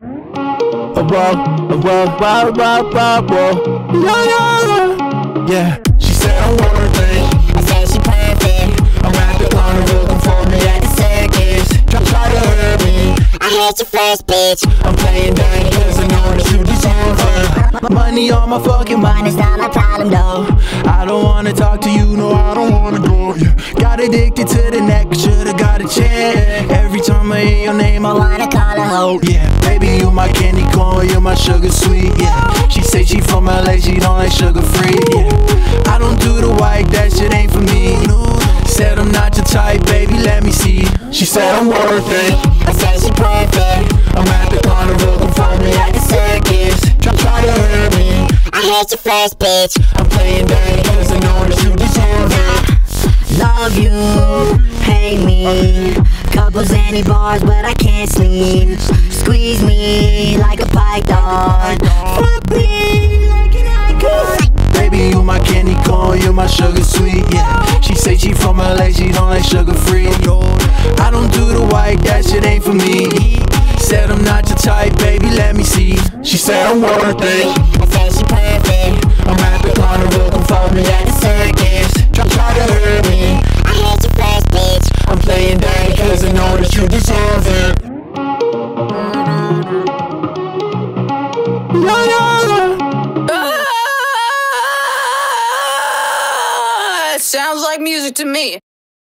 whoa, whoa, whoa, whoa, whoa, whoa. Yeah, yeah, yeah. She said I'm worth it. I said she perfect. I'm at the carnival, come for me at the circus. Try, try to hurt me. I hate you first, bitch. I'm playing dirty Money on my fucking mind. It's not my problem, though. I don't wanna talk to you, no, I don't wanna go. Yeah. Got addicted to the neck, should've got a check. Every time I hear your name, I. Wanna call her hoe. Yeah, baby, you my candy corn, you my sugar sweet. Yeah, she say she from LA, she don't like sugar free. Yeah, I don't do the white, that shit ain't for me. Said I'm not your type, baby, let me see. She said I'm worth it. I said she. Hate you first, bitch. I'm playing dirty cause I know that you deserve it. Love you, hate me. Couples any bars, but I can't sleep. Squeeze me like a python. Fuck me like an icon. Baby, you my candy corn, you my sugar sweet, yeah. She say she from LA, she don't like sugar free. I don't do the white, that shit ain't for me. Said I'm not your type, baby, let me see. She said I'm worth it. Sounds like music to me.